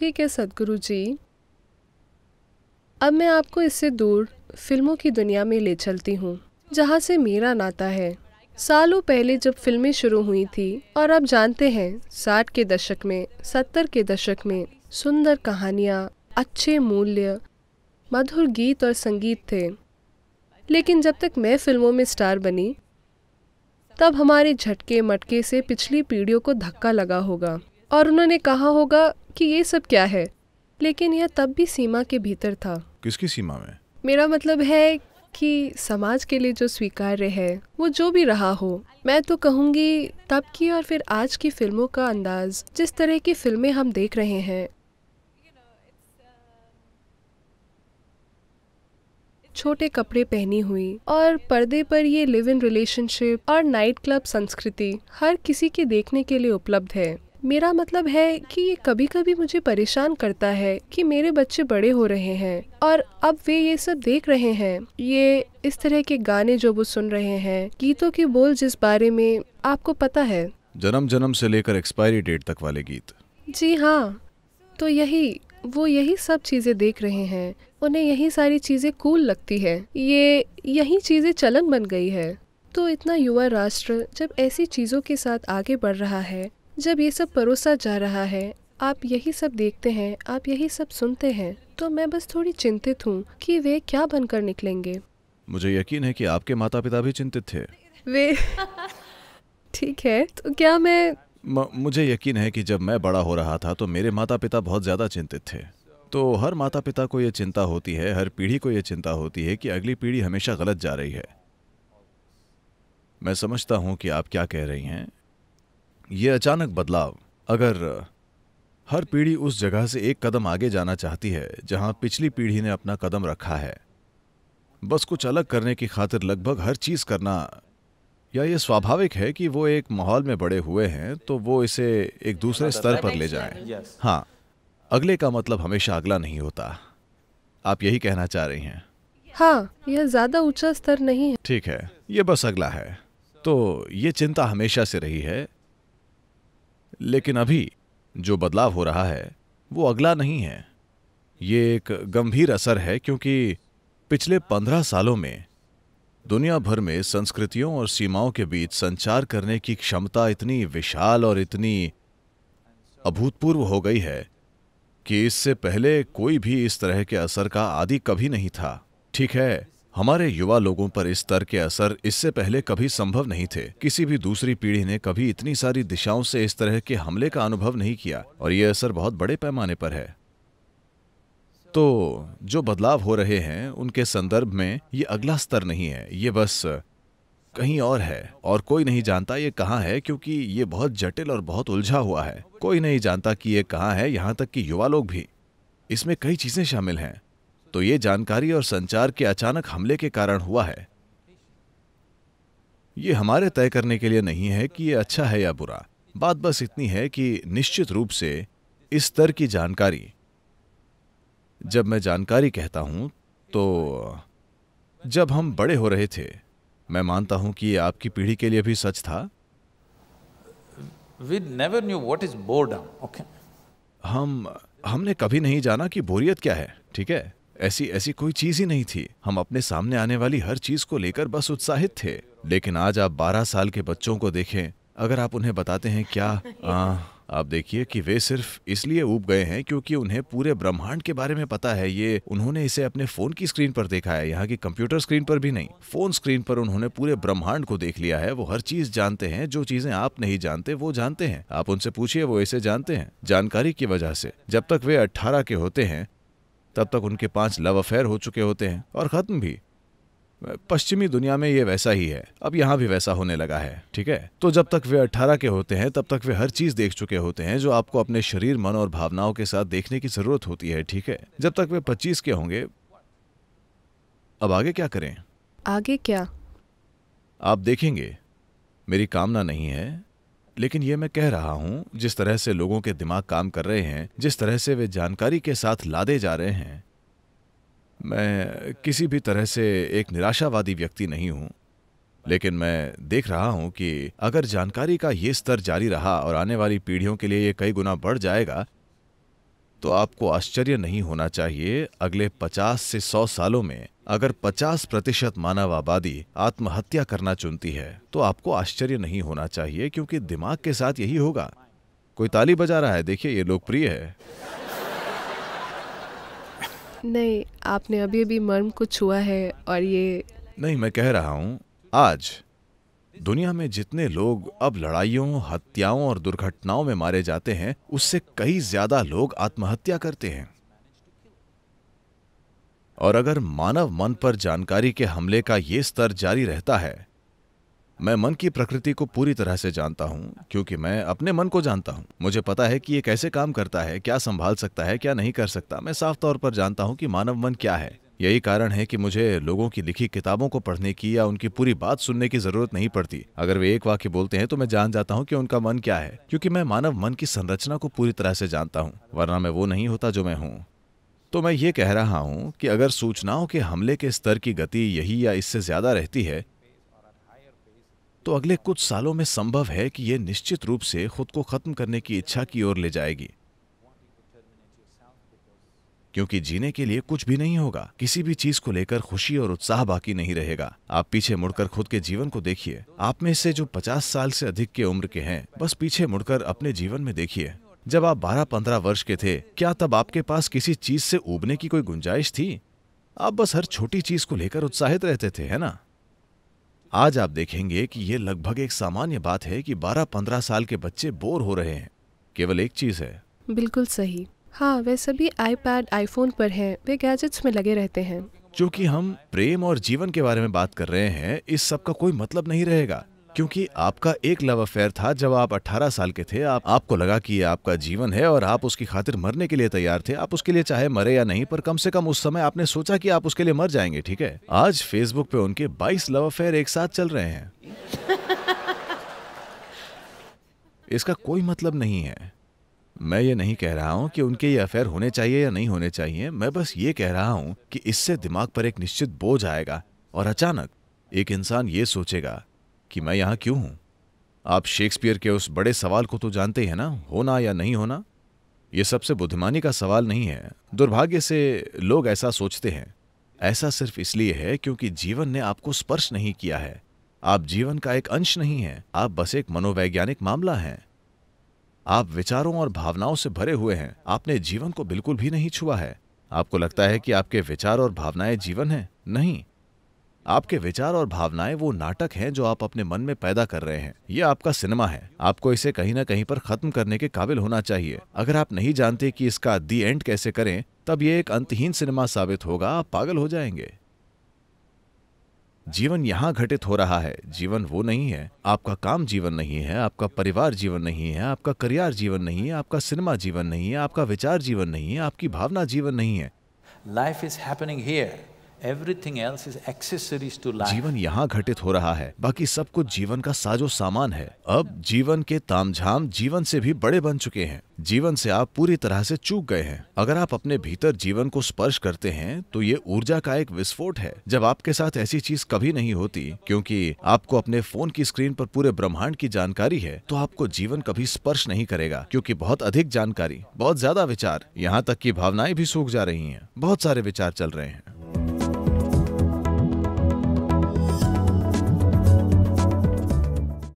ठीक है, सदगुरु जी। अब मैं आपको इससे दूर फ़िल्मों की दुनिया में ले चलती हूँ, जहाँ से मेरा नाता है। सालों पहले जब फ़िल्में शुरू हुई थी, और आप जानते हैं, साठ के दशक में, सत्तर के दशक में सुंदर कहानियाँ, अच्छे मूल्य, मधुर गीत और संगीत थे। लेकिन जब तक मैं फ़िल्मों में स्टार बनी, तब हमारे झटके मटके से पिछली पीढ़ियों को धक्का लगा होगा, और उन्होंने कहा होगा कि ये सब क्या है? लेकिन यह तब भी सीमा के भीतर था। किसकी सीमा में? मेरा मतलब है कि समाज के लिए जो स्वीकार्य है वो जो भी रहा हो मैं तो कहूँगी तब की और फिर आज की फ़िल्मों का अंदाज जिस तरह की फ़िल्में हम देख रहे हैं। छोटे कपड़े पहनी हुई और पर्दे पर ये लिव इन रिलेशनशिप और नाइट क्लब संस्कृति हर किसी के देखने के लिए उपलब्ध है। मेरा मतलब है कि ये कभी कभी मुझे परेशान करता है कि मेरे बच्चे बड़े हो रहे हैं और अब वे ये सब देख रहे हैं। ये इस तरह के गाने जो वो सुन रहे हैं गीतों के बोल जिस बारे में आपको पता है? जन्म जन्म से लेकर एक्सपायरी डेट तक वाले गीत। जी हाँ तो यही वो यही सब चीज़ें देख रहे हैं। उन्हें यही सारी चीज़ें कूल लगती है। ये यही चीज़ें चलन बन गई है। तो इतना युवा राष्ट्र जब ऐसी चीज़ों के साथ आगे बढ़ रहा है जब ये सब परोसा जा रहा है आप यही सब देखते हैं आप यही सब सुनते हैं तो मैं बस थोड़ी चिंतित हूँ कि वे क्या बनकर निकलेंगे। मुझे यकीन है कि आपके माता पिता भी चिंतित थे। वे ठीक है तो क्या मैं म, मुझे यकीन है कि जब मैं बड़ा हो रहा था तो मेरे माता पिता बहुत ज़्यादा चिंतित थे। तो हर माता पिता को यह चिंता होती है हर पीढ़ी को यह चिंता होती है कि अगली पीढ़ी हमेशा गलत जा रही है। मैं समझता हूँ कि आप क्या कह रही हैं। यह अचानक बदलाव अगर हर पीढ़ी उस जगह से एक कदम आगे जाना चाहती है जहाँ पिछली पीढ़ी ने अपना कदम रखा है। बस कुछ अलग करने की खातिर लगभग हर चीज़ करना या ये स्वाभाविक है कि वो एक माहौल में बड़े हुए हैं तो वो इसे एक दूसरे स्तर पर ले जाएँ। हाँ अगले का मतलब हमेशा अगला नहीं होता। आप यही कहना चाह रही हैं? हाँ यह ज़्यादा ऊँचा स्तर नहीं है। ठीक है ये बस अगला है। तो ये चिंता हमेशा से रही है लेकिन अभी जो बदलाव हो रहा है, वो अगला नहीं है। ये एक गंभीर असर है क्योंकि पिछले पंद्रह सालों में दुनिया भर में संस्कृतियों और सीमाओं के बीच संचार करने की क्षमता इतनी विशाल और इतनी अभूतपूर्व हो गई है कि इससे पहले कोई भी इस तरह के असर का आदि कभी नहीं था। ठीक है? हमारे युवा लोगों पर इस स्तर के असर इससे पहले कभी संभव नहीं थे। किसी भी दूसरी पीढ़ी ने कभी इतनी सारी दिशाओं से इस तरह के हमले का अनुभव नहीं किया, और यह असर बहुत बड़े पैमाने पर है। तो जो बदलाव हो रहे हैं, उनके संदर्भ में ये अगला स्तर नहीं है, ये बस कहीं और है, और कोई नहीं जानता ये कहाँ है, क्योंकि ये बहुत जटिल और बहुत उलझा हुआ है। कोई नहीं जानता कि ये कहाँ है, यहाँ तक कि युवा लोग भी। इसमें कई चीज़ें शामिल हैं। तो ये जानकारी और संचार के अचानक हमले के कारण हुआ है। ये हमारे तय करने के लिए नहीं है कि ये अच्छा है या बुरा। बात बस इतनी है कि निश्चित रूप से इस स्तर की जानकारी। जब मैं जानकारी कहता हूँ तो जब हम बड़े हो रहे थे मैं मानता हूँ कि ये आपकी पीढ़ी के लिए भी सच था। We never knew what is boredom, okay? हम हमने कभी नहीं जाना कि बोरियत क्या है ठीक है? ऐसी ऐसी कोई चीज़ ही नहीं थी। हम अपने सामने आने वाली हर चीज़ को लेकर बस उत्साहित थे। लेकिन आज आप 12 साल के बच्चों को देखें। अगर आप उन्हें बताते हैं क्या आ, आप देखिए कि वे सिर्फ़ इसलिए ऊब गए हैं क्योंकि उन्हें पूरे ब्रह्मांड के बारे में पता है। ये उन्होंने इसे अपने फ़ोन की स्क्रीन पर देखा है यहाँ की कंप्यूटर स्क्रीन पर भी नहीं। फ़ोन स्क्रीन पर उन्होंने पूरे ब्रह्मांड को देख लिया है। वो हर चीज़ जानते हैं जो चीज़ें आप नहीं जानते वो जानते हैं। आप उनसे पूछिए वो इसे जानते हैं। जानकारी की वजह से। जब तक वे अट्ठारह के होते हैं तब तक उनके पाँच लव अफेयर हो चुके होते हैं और खत्म भी। पश्चिमी दुनिया में ये वैसा ही है। अब यहाँ भी वैसा होने लगा है ठीक है? तो जब तक वे अट्ठारह के होते हैं तब तक वे हर चीज़ देख चुके होते हैं जो आपको अपने शरीर मन और भावनाओं के साथ देखने की ज़रूरत होती है ठीक है? जब तक वे पच्चीस के होंगे अब आगे क्या करें? आगे क्या? आप देखेंगे मेरी कामना नहीं है लेकिन ये मैं कह रहा हूँ, जिस तरह से लोगों के दिमाग काम कर रहे हैं, जिस तरह से वे जानकारी के साथ लादे जा रहे हैं, मैं किसी भी तरह से एक निराशावादी व्यक्ति नहीं हूँ। लेकिन मैं देख रहा हूँ कि अगर जानकारी का ये स्तर जारी रहा और आने वाली पीढ़ियों के लिए ये कई गुना बढ़ जाएगा तो आपको आश्चर्य नहीं होना चाहिए अगले 50 से 100 सालों में। अगर 50 प्रतिशत मानव आबादी आत्महत्या करना चुनती है तो आपको आश्चर्य नहीं होना चाहिए क्योंकि दिमाग के साथ यही होगा। कोई ताली बजा रहा है? देखिए ये लोकप्रिय है। नहीं आपने अभी अभी मर्म को छुआ है और ये नहीं मैं कह रहा हूँ आज दुनिया में जितने लोग अब लड़ाइयों हत्याओं और दुर्घटनाओं में मारे जाते हैं उससे कई ज़्यादा लोग आत्महत्या करते हैं। और अगर मानव मन पर जानकारी के हमले का ये स्तर जारी रहता है, मैं मन की प्रकृति को पूरी तरह से जानता हूँ, क्योंकि मैं अपने मन को जानता हूँ। मुझे पता है कि ये कैसे काम करता है, क्या संभाल सकता है, क्या नहीं कर सकता। मैं साफ़ तौर पर जानता हूँ कि मानव मन क्या है। यही कारण है कि मुझे लोगों की लिखी किताबों को पढ़ने की या उनकी पूरी बात सुनने की ज़रूरत नहीं पड़ती। अगर वे एक वाक्य बोलते हैं तो मैं जान जाता हूँ कि उनका मन क्या है, क्योंकि मैं मानव मन की संरचना को पूरी तरह से जानता हूँ, वरना मैं वो नहीं होता जो मैं हूँ। तो मैं ये कह रहा हूँ कि अगर सूचनाओं के हमले के स्तर की गति यही या इससे ज़्यादा रहती है तो अगले कुछ सालों में संभव है कि यह निश्चित रूप से खुद को खत्म करने की इच्छा की ओर ले जाएगी। क्योंकि जीने के लिए कुछ भी नहीं होगा, किसी भी चीज़ को लेकर खुशी और उत्साह बाकी नहीं रहेगा। आप पीछे मुड़कर खुद के जीवन को देखिए। आप में से जो पचास साल से अधिक के उम्र के हैं, बस पीछे मुड़कर अपने जीवन में देखिए। जब आप बारह पंद्रह वर्ष के थे क्या तब आपके पास किसी चीज़ से उबने की कोई गुंजाइश थी? आप बस हर छोटी चीज़ को लेकर उत्साहित रहते थे है ना? आज आप देखेंगे कि यह लगभग एक सामान्य बात है कि 12-15 साल के बच्चे बोर हो रहे हैं। केवल एक चीज़ है। बिल्कुल सही। हाँ वे सभी आईपैड आईफोन पर हैं। वे गैजेट्स में लगे रहते हैं। क्योंकि हम प्रेम और जीवन के बारे में बात कर रहे हैं इस सब का कोई मतलब नहीं रहेगा। क्योंकि आपका एक लव अफेयर था जब आप 18 साल के थे। आप, आपको लगा कि ये आपका जीवन है और आप उसकी खातिर मरने के लिए तैयार थे। आप उसके लिए चाहे मरे या नहीं, पर कम से कम उस समय आपने सोचा कि आप उसके लिए मर जाएँगे, ठीक है? आज फेसबुक पे उनके 22 लव अफेयर एक साथ चल रहे हैं। इसका कोई मतलब नहीं है। मैं ये नहीं कह रहा हूँ कि उनके ये अफेयर होने चाहिए या नहीं होने चाहिए। मैं बस ये कह रहा हूँ कि इससे दिमाग पर एक निश्चित बोझ आएगा और अचानक एक इंसान ये सोचेगा कि मैं यहाँ क्यों हूँ? आप शेक्सपियर के उस बड़े सवाल को तो जानते हैं ना, होना या नहीं होना? यह सबसे बुद्धिमानी का सवाल नहीं है। दुर्भाग्य से लोग ऐसा सोचते हैं। ऐसा सिर्फ़ इसलिए है क्योंकि जीवन ने आपको स्पर्श नहीं किया है। आप जीवन का एक अंश नहीं है, आप बस एक मनोवैज्ञानिक मामला हैं। आप विचारों और भावनाओं से भरे हुए हैं। आपने जीवन को बिल्कुल भी नहीं छुआ है। आपको लगता है कि आपके विचार और भावनाएँ जीवन हैं? नहीं। आपके विचार और भावनाएँ वो नाटक हैं जो आप अपने मन में पैदा कर रहे हैं। ये आपका सिनेमा है। आपको इसे कहीं ना कहीं पर खत्म करने के काबिल होना चाहिए। अगर आप नहीं जानते कि इसका दी एंड कैसे करें, तब ये एक अंतहीन सिनेमा साबित होगा, आप पागल हो जाएँगे। जीवन यहाँ घटित हो रहा है। जीवन वो नहीं है। आपका काम जीवन नहीं है, आपका परिवार जीवन नहीं है, आपका करियर जीवन नहीं है, आपका सिनेमा जीवन नहीं है, आपका विचार जीवन नहीं है, आपकी भावना जीवन नहीं है। Life is happening here everything else is accessories to life जीवन यहाँ घटित हो रहा है। बाकी सब कुछ जीवन का साजो सामान है। अब जीवन के तामझाम जीवन से भी बड़े बन चुके हैं। जीवन से आप पूरी तरह से चूक गए हैं। अगर आप अपने भीतर जीवन को स्पर्श करते हैं तो ये ऊर्जा का एक विस्फोट है। जब आपके साथ ऐसी चीज़ कभी नहीं होती, क्योंकि आपको अपने फ़ोन की स्क्रीन पर पूरे ब्रह्मांड की जानकारी है तो आपको जीवन कभी स्पर्श नहीं करेगा, क्योंकि बहुत अधिक जानकारी, बहुत ज़्यादा विचार, यहाँ तक की भावनाएँ भी सूख जा रही हैं। बहुत सारे विचार चल रहे हैं।